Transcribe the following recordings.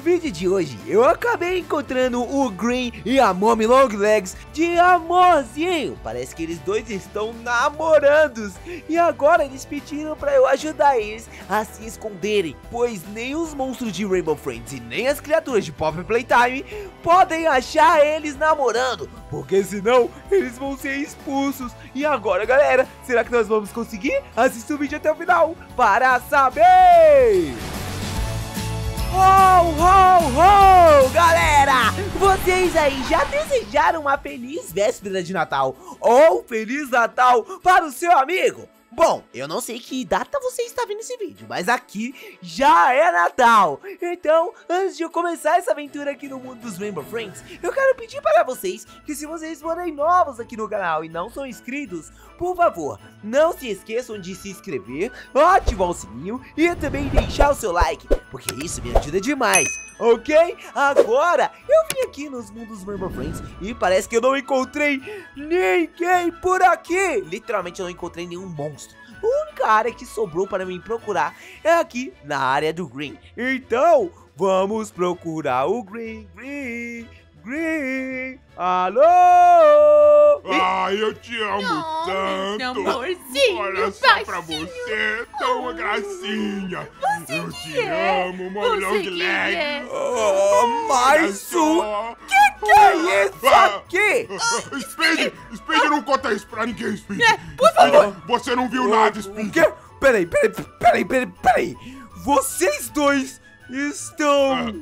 vídeo de hoje, eu acabei encontrando o Green e a Mommy Long Legs de amorzinho. Parece que eles dois estão namorando. E agora eles pediram pra eu ajudar eles a se esconderem. Pois nem os monstros de Rainbow Friends e nem as criaturas de Pop Playtime podem achar eles namorando. Porque senão eles vão ser expulsos. E agora, galera, será que nós vamos conseguir? Assista o vídeo até o final para saber! Ho, ho, ho! Galera, vocês aí já desejaram uma feliz véspera de Natal ou Feliz Natal para o seu amigo? Bom, eu não sei que data você está vendo esse vídeo, mas aqui já é Natal. Então, antes de eu começar essa aventura aqui no mundo dos Rainbow Friends, eu quero pedir para vocês que se vocês forem novos aqui no canal e não são inscritos, por favor, não se esqueçam de se inscrever, ativar o sininho e também deixar o seu like, porque isso me ajuda demais ok? Agora, eu vim aqui nos mundos Rainbow Friends e parece que eu não encontrei ninguém por aqui. Literalmente eu não encontrei nenhum monstro. A única área que sobrou para mim procurar é aqui na área do Green. Então, vamos procurar o Green, Green, Green. Alô? Ai, eu te amo Oh, tanto. meu amorzinho, Olha só baixinho. pra você, tão uma gracinha. Você eu que te é. amo, molhão de que leg. é. Oh, mais um. só. Que é isso aqui? Ah, Speed, Speed, não conta isso pra ninguém, Speed. É, por favor. Você não viu nada, Speed. O quê? Peraí, peraí, peraí, peraí, peraí. Vocês dois estão. ah,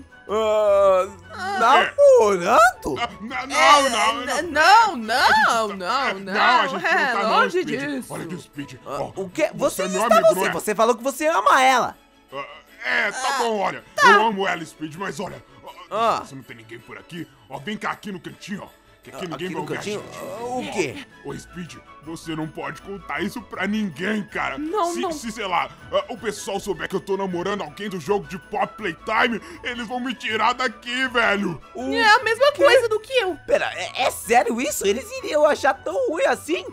namorando? Ah, Não, não, não. É, não. Não, não, não, não. Não, a gente não é tá não, longe disso. Olha aqui, Speed. Ah, o quê? Você Você é meu está você. não é? Você falou que você ama ela. É, tá bom, olha. Tá. Eu amo ela, Speed, mas olha. Se não tem ninguém por aqui, ó, vem cá aqui no cantinho, ó. Que aqui ninguém Aqui vai ouvir a cantinho? gente. Ah, O quê? Ô, Speed, você não pode contar isso pra ninguém, cara. Não, se, não. Se, sei lá, ah, o pessoal souber que eu tô namorando alguém do jogo de Pop Playtime, eles vão me tirar daqui, velho. O... É a mesma coisa do que eu. Pera, é, é sério isso? Eles iriam achar tão ruim assim?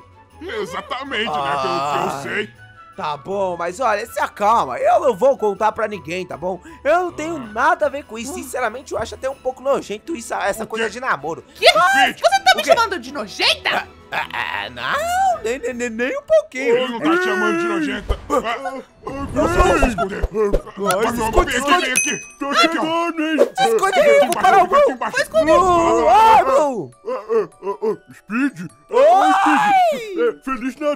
Exatamente, né? Ah. Pelo que eu sei. Tá bom, mas olha, se acalma. Eu não vou contar pra ninguém, tá bom? Eu não tenho nada a ver com isso. Sinceramente, eu acho até um pouco nojento isso, essa coisa de namoro. Que? Speed, Você tá me chamando de nojenta? Ah, ah, não, nem, nem, nem, nem um pouquinho. ele não tá te chamando de nojenta. Ah, ah, vai esconder. Vai, esconde, se aqui. Tô chegando, hein? Esconde aí, vou parar o gol. embaixo. Blue, ah. Ah, ah, ah, ah? Oi! Speed!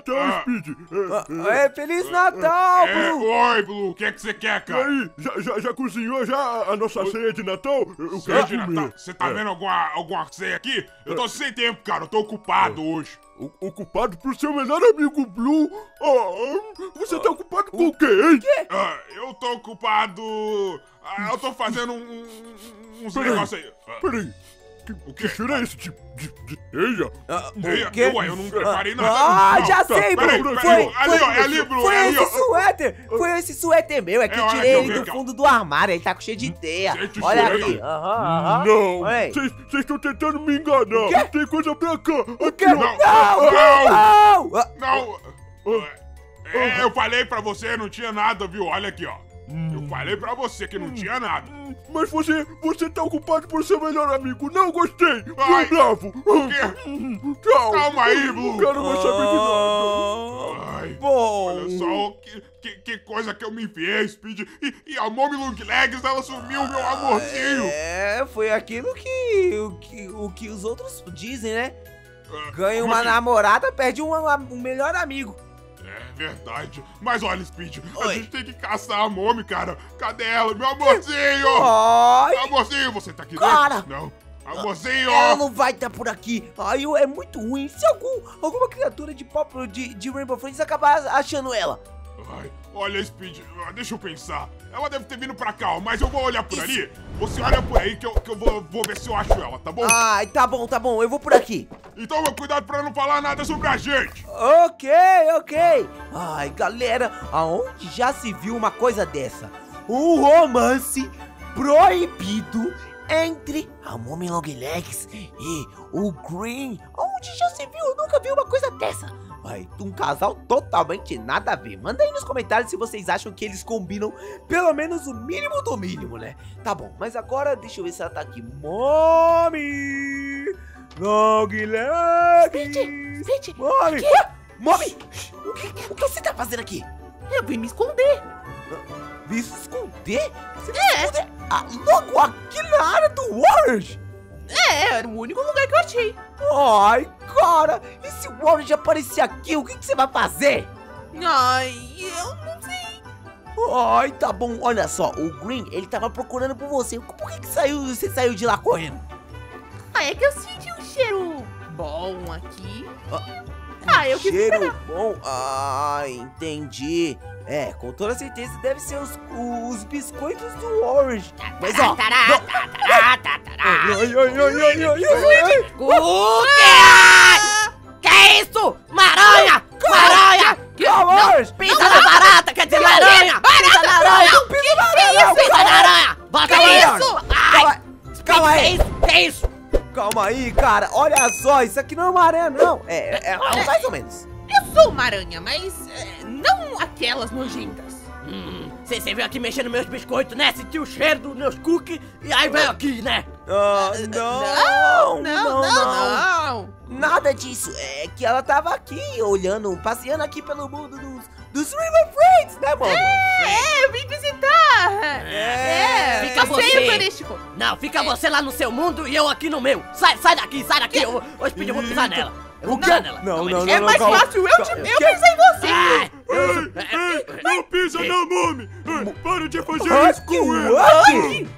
É, Feliz Natal, Ah. Speed! É, É, Feliz Natal, É, Blue. oi, Blue, o que é que você quer, E cara? aí, já, já, já cozinhou já a nossa ceia de Natal? Eu Ceia quero de comer. Natal. Você tá É. vendo alguma, alguma ceia aqui? Eu tô sem tempo, cara. Eu tô ocupado hoje. O- Ocupado por seu melhor amigo Blue? Ah, você tá ocupado com o quê, hein? Ah, eu tô ocupado. Ah, eu tô fazendo um, um- uns negócios aí. Ah, Peraí, que, que cheiro é esse de, de, de teia? Ah, quê? Ué, eu não preparei nada. Ah, não. já sei, peraí, Blue. peraí, Foi, ali, foi, ó, é ali, Blue, foi ali, esse suéter. Foi esse suéter meu. É que É, eu tirei ele do fundo do armário. Ele tá com cheio de teia. Gente, Olha aqui. Aham, aham. Não, vocês estão tentando me enganar. Tem coisa pra cá. O quê? Não, não, Não. não. Ah. É, eu falei pra você, não tinha nada, viu? Olha aqui, ó. Eu falei pra você que não tinha nada. Mas você, você tá ocupado por seu melhor amigo. Não gostei. Ai, bravo. o quê? Tchau. Calma aí, Não Blue. quero mais saber de nada. Ah, Ai, Bom. olha só que, que, que coisa que eu me fiz, Speed. E, e a Mommy Long Legs, ela sumiu, meu amorzinho. É, foi aquilo que o, que o que os outros dizem, né? Ah, Ganha uma assim? namorada, perde um, um melhor amigo. É verdade. Mas olha, Speed, a Oi. gente tem que caçar a Mommy, cara. Cadê ela? Meu amorzinho! Ai, Amorzinho, você tá aqui Cara. dentro? Não. Amorzinho! ela não vai estar por aqui. Ai, é muito ruim. Se algum, alguma criatura de pop de, de Rainbow Friends acabar achando ela. Ai, olha, Speed, ah, deixa eu pensar. Ela deve ter vindo pra cá, ó, mas eu vou olhar por ali. Você olha por aí que eu, que eu vou, vou ver se eu acho ela, tá bom? Ai, tá bom, tá bom. Eu vou por aqui. Então, cuidado pra não falar nada sobre a gente. Ok, ok. Ai, galera, aonde já se viu uma coisa dessa? Um romance proibido entre a Mommy Long Legs e o Green. Onde já se viu? Eu nunca vi uma coisa dessa. Ai, um casal totalmente nada a ver. Manda aí nos comentários se vocês acham que eles combinam pelo menos o mínimo do mínimo, né? Tá bom, mas agora deixa eu ver se ela tá aqui. Mommy! Long legs! Speed, Mommy! Ué, Mommy! O que, o que você tá fazendo aqui? eu vim me esconder. Me esconder? Você se esconder? Ah, logo aqui na área do Orange! É, era o único lugar que eu achei. Ai, cara! E se o Orange aparecer aqui, o que, que você vai fazer? Ai, eu não sei. Ai, tá bom. Olha só, o Green, ele tava procurando por você. Por que, que saiu, você saiu de lá correndo? Ah, é que eu senti um cheiro bom aqui. Ah, eu quis Cheiro bom. Ah, entendi. É, com toda certeza deve ser os, os biscoitos do Orange. Mas ó. Ai, ai, ai, ai, ai. O? Que é isso? Maranha! Maranha! Calma, Orange! Pisa na barata, quer dizer aranha! Pisa na aranha! Pisa na aranha, Pisa na aranha! Bota aí, isso! Calma, calma Que aí. isso? Que isso? Calma aí, cara. Olha só, isso aqui não é uma aranha, não. É, é, é mais ou menos. Eu sou uma aranha, mas é, não aquelas nojentas. Hum, você veio aqui mexendo meus biscoitos, né? Sentiu o cheiro dos meus cookies e aí veio aqui, né? Ah, não, não, não, não. Nada disso. É que ela tava aqui olhando, passeando aqui pelo mundo dos, dos River Friends, né, mano? É, eu vim visitar. É, fica você. Não, fica você lá no seu mundo e eu aqui no meu. Sai, sai daqui, sai daqui. Ô, Speed, eu vou pisar nela. Eu vou pisar nela. Não, não, não. É mais fácil eu te eu pensei em você. Ah, Ei, ei, não pisa na Para de fazer Hug, isso com ele!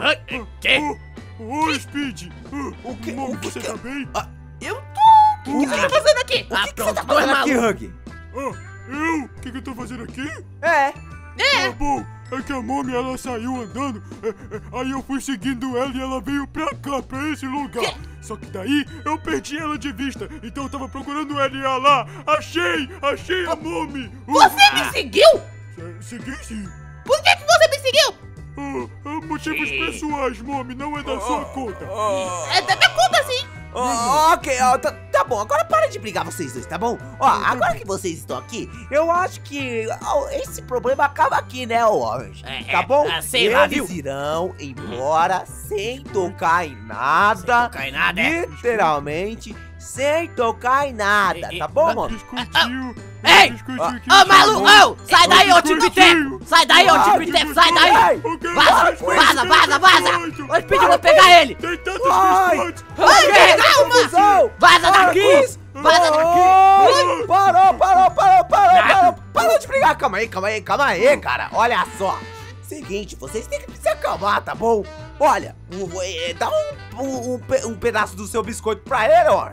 ah, que? Ô, Speed! O que- o que você que- tá bem? Eu tô. O que você tá fazendo aqui? O Ah, que, que você pronto, tá fazendo aqui. Hug? Ah, eu? O que, que eu tô fazendo aqui? É. Tá bom, é que a Mami ela saiu andando, é, é, aí eu fui seguindo ela e ela veio pra cá, pra esse lugar. Só que daí eu perdi ela de vista, então eu tava procurando ela e ela lá. Achei! Achei a Mami! Você me seguiu? Uh, segui sim. Por que, que você me seguiu? Ah, ah, motivos pessoais, Mami, não é da sua conta. É da minha conta, sim. Ó, ok, ó, tá, tá bom, agora para de brigar vocês dois, tá bom? Ó, agora que vocês estão aqui, eu acho que esse problema acaba aqui, né, Orange? É, Tá bom? é, sei lá, Eles viu? irão embora sem tocar em nada. Cai nada, é? Literalmente, sem tocar em nada, tá bom, mano? Biscoitinho. Ei! Ô, maluco! Ô, sai daí, ô. Tico-Teco! Sai daí, ô Tico-Teco! Sai daí! Vaza, vaza, vaza, vaza! Ô, Speed, eu vou pegar ele! Tem tantos biscoitos! Confusão! Vaza daqui! Vaza daqui! Parou, parou, parou, parou, parou, parou de brigar, calma aí, calma aí, calma aí, cara, olha só. Seguinte, vocês têm que se acalmar, tá bom? Olha, eh, dá um, um, um pedaço do seu biscoito pra ele, ó.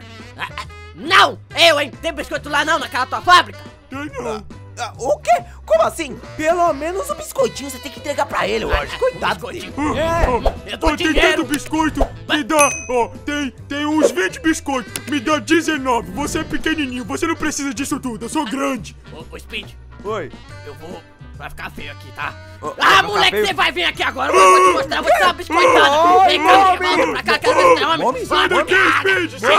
Não! Eu, hein? Tem biscoito lá não, naquela tua fábrica? Tem não. Ah, O quê? Como assim? Pelo menos o biscoitinho você tem que entregar pra ele, ó. Coitado dele. biscoitinho. É. Eu dou Ó, tem dinheiro! tanto biscoito, me dá, ó, tem, tem uns 20 biscoitos, me dá 19, você é pequenininho, você não precisa disso tudo, eu sou grande. Ô, ô, Speed, Oi. eu vou... Vai ficar feio aqui, tá? Vai Ah, moleque, você vai vir aqui agora, eu vou te mostrar, vou te dar uma biscoitada! Vem cá, homem. volta pra cá, quero ver se é homem! Sai daqui. Speed, sai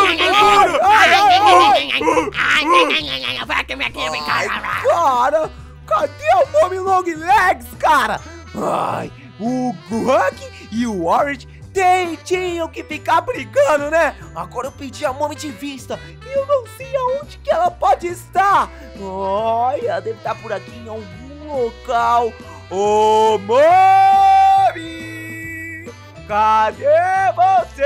Ah, Vai aqui, vem aqui, vem cá! cara, cadê o Mommy Long Legs, cara? Ai, o Hulk e o Orange tem- tinham que ficar brigando, né? Agora eu perdi a Mommy de vista e eu não sei aonde que ela pode estar. Ai, ela deve estar por aqui em algum local. Ô, Mommy! Cadê você?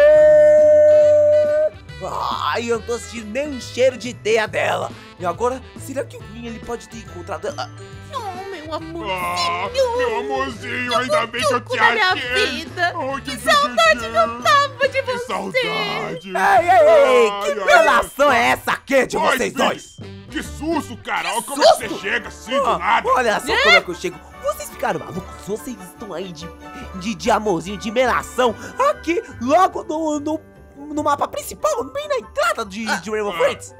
Ai, eu não tô sentindo nem o cheiro de teia dela. E agora, será que o Green ele pode ter encontrado ela? Oh, meu amor. Ah, meu amorzinho, ainda bem que eu te achei. vida. Oh, Que saudade que eu tava de Que você. saudade. Ei, ei, ei, Ai, que ai, relação é essa aqui de vocês dois? Que susto, cara. Olha como é que você chega assim do Ah, nada. olha só como é que eu chego. Vocês ficaram malucos? Vocês estão aí de, de, de amorzinho, de melação, aqui, logo no, no, no mapa principal, bem na entrada de, de Rainbow Ah. Friends.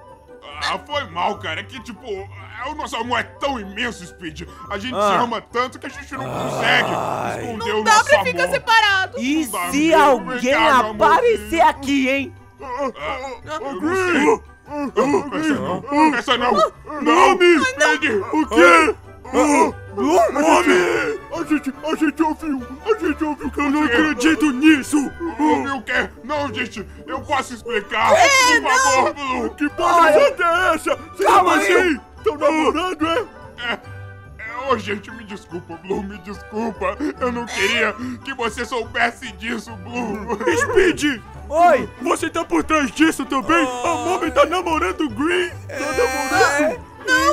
Ah, foi mal, cara. É que, tipo, é, o nosso amor é tão imenso, Speed. A gente Ah. se ama tanto que a gente não consegue Ai. esconder Não o dá nosso pra amor. ficar separado. E Não dá se mesmo, alguém vem cá, meu aparecer amorzinho. aqui, hein? Ah, não Green, sei. Essa não, essa não. Speed. O quê? Homem! A gente, a gente ouviu! A gente ouviu que eu não acredito nisso! Ouviu o quê? Não, gente, eu posso explicar. Por favor, Blue. Que porra é essa? Calma aí. assim? Estão namorando, é? É, é, Ô, gente, me desculpa, Blue, me desculpa. Eu não queria que você soubesse disso, Blue. Speed! Oi! Você tá por trás disso também? A Mommy tá namorando o Green! Tá namorando?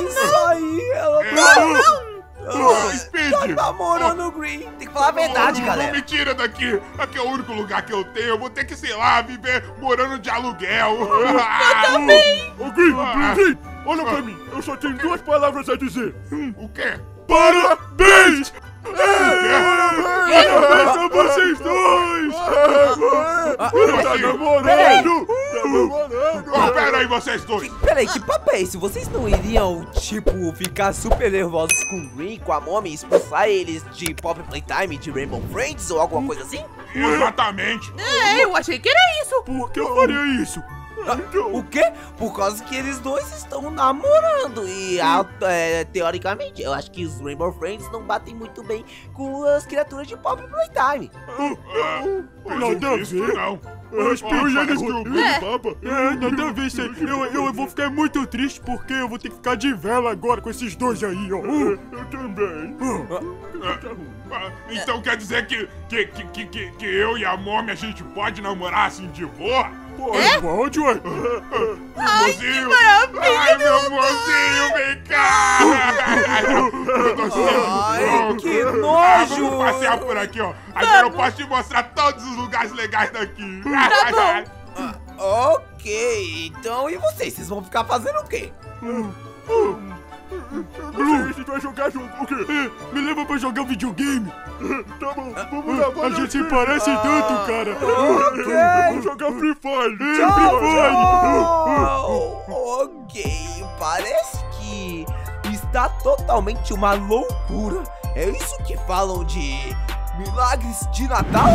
Isso aí, ela É, tá, Ô, Speed! tá namorando o Green. Tem que falar a verdade, Não galera. me tira daqui! Aqui é o único lugar que eu tenho. Eu vou ter que, sei lá, viver morando de aluguel. Eu também! Ô, Green, Green, Green, olha pra mim! Eu só tenho duas palavras a dizer! O quê? Parabéns! É, Parabéns pra vocês dois! Tá namorando! Tá namorando! Oh, pera aí, vocês dois! Peraí, que papo é esse? Vocês não iriam, tipo, ficar super nervosos com o Green, com a Mommy e expulsar eles de Pop Playtime, de Rainbow Friends ou alguma coisa assim? Exatamente! É, eu achei que era isso. Por que eu faria isso? O quê? Por causa que eles dois estão namorando e, a- é, teoricamente, eu acho que os Rainbow Friends não batem muito bem com as criaturas de Pop Playtime. Nada a Visto, ver! não. Eu espero já descobrir, É. papa. É, nada a ver isso aí. Eu, eu vou ficar muito triste porque eu vou ter que ficar de vela agora com esses dois aí, ó. Eu também. Ah, Então quer dizer que, que, que, que, que, que eu e a Mommy a gente pode namorar assim de boa? Pode, pode, ué. Ai, que maravilha! Ai, meu mozinho, vem cá! Eu tô sentindo- Ai, que Ah, nojo! vamos passear por aqui, ó. Agora eu posso te mostrar todos os lugares legais daqui. Tá Ok, então e vocês? Vocês vão ficar fazendo o quê? Blue, a gente vai jogar jogo. O quê? Me leva pra jogar videogame. Tá bom, vamos lá. A gente se parece tanto, cara. Vamos jogar Free Fire. Free Fire. Oh, ok, parece que está totalmente uma loucura. É isso que falam de milagres de Natal?